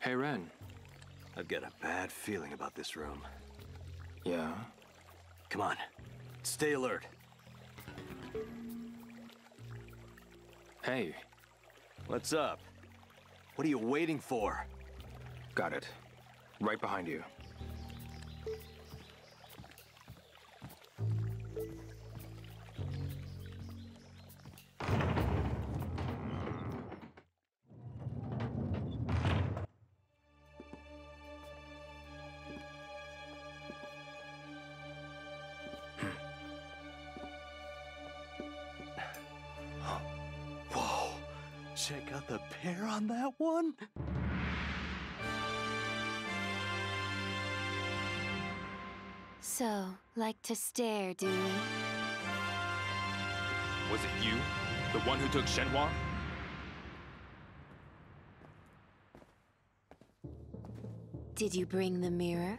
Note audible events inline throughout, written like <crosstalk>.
Hey, Ren. I've got a bad feeling about this room. Yeah? Come on. Stay alert. Hey, What's up? What are you waiting for? got it. Right behind you. Check out the pair on that one. So, like to stare, do we? Was it you? The one who took Shenhua? Did you bring the mirror?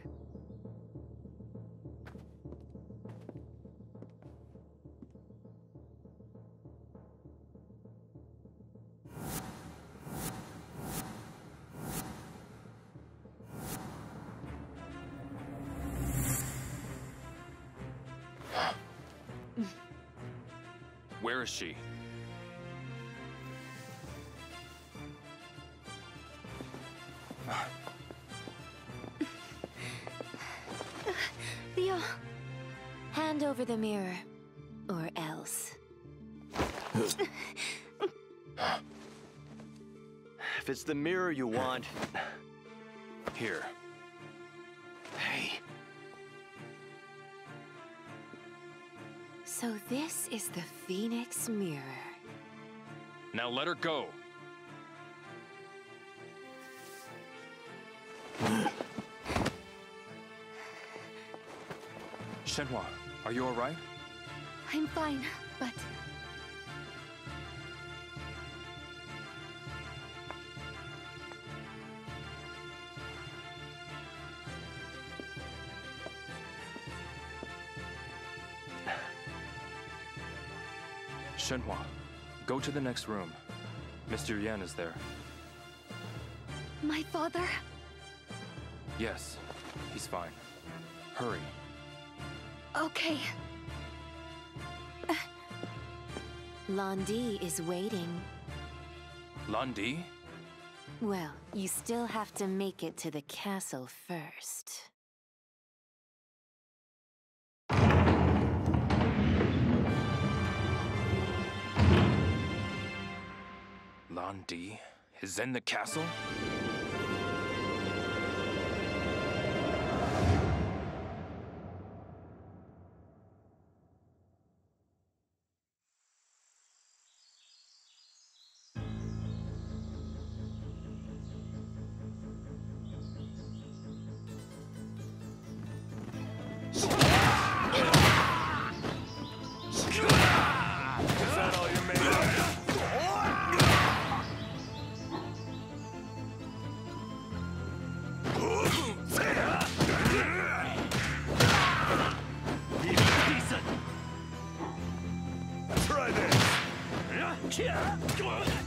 Where is she? <sighs> Ryo, hand over the mirror. Or else. If it's the mirror you want. <sighs> Here. So this is the Phoenix Mirror. Now let her go. Shenhua, are you alright? I'm fine, but... Shenhua, go to the next room. Mr. Yan is there. My father? Yes, he's fine. Hurry. Okay. Lan Di is waiting. Lan Di? Well, you still have to make it to the castle first. Lan Di is in the castle? Come.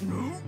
Huh!